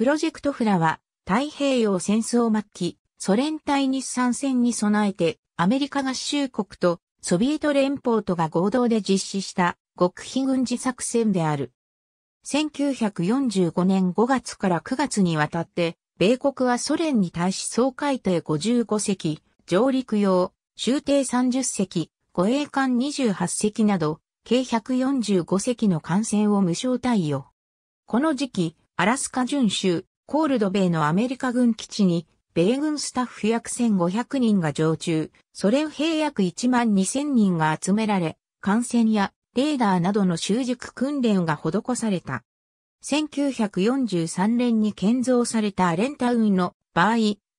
プロジェクトフラは太平洋戦争末期、ソ連対日産戦に備えてアメリカ合衆国とソビエト連邦とが合同で実施した極秘軍事作戦である。1945年5月から9月にわたって、米国はソ連に対し総海底55隻、上陸用、終艇30隻、護衛艦28隻など、計145隻の艦船を無償対応。この時期、アラスカ準州、コールドベイのアメリカ軍基地に、米軍スタッフ約1500人が常駐、ソ連兵約1万2000人が集められ、艦船やレーダーなどの習熟訓練が施された。1943年に建造されたアレンタウンの場合、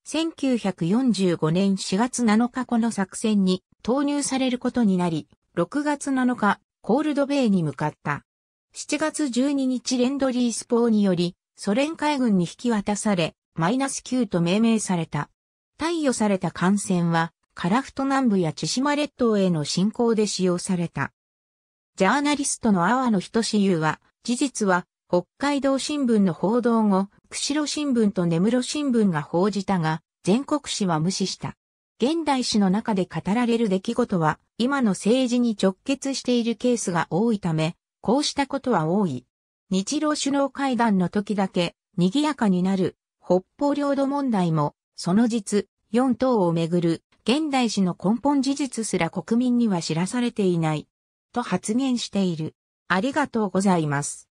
1945年4月7日この作戦に投入されることになり、6月7日、コールドベイに向かった。7月12日レンドリースポーにより、ソ連海軍に引き渡され、マイナス9と命名された。貸与された艦船は、カラフト南部や千島列島への侵攻で使用された。ジャーナリストの阿波野仁志優は、事実は、北海道新聞の報道後、釧路新聞と根室新聞が報じたが、全国紙は無視した。現代史の中で語られる出来事は、今の政治に直結しているケースが多いため、こうしたことは多い。日露首脳会談の時だけ、賑やかになる、北方領土問題も、その実、四島をめぐる、現代史の根本事実すら国民には知らされていない。と発言している。ありがとうございます。